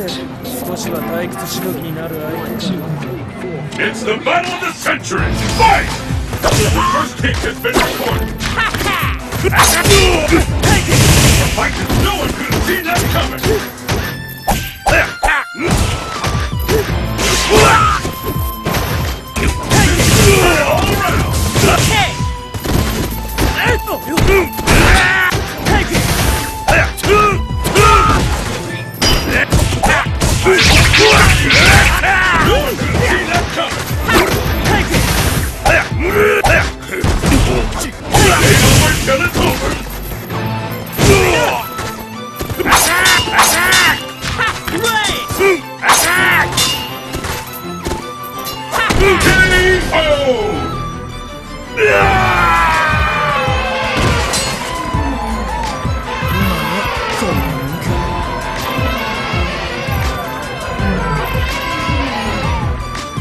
て少しは退屈しのぎになる相手か It's the battle of the century! Fight! The first kick has been recorded! Yeah!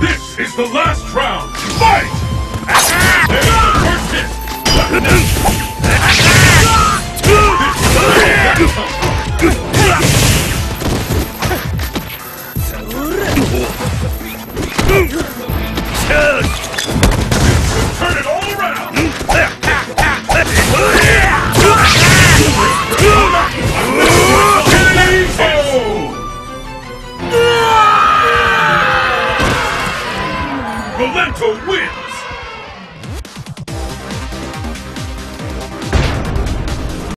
This is the last round. Fight! There's the first hit. Turn Rolento wins!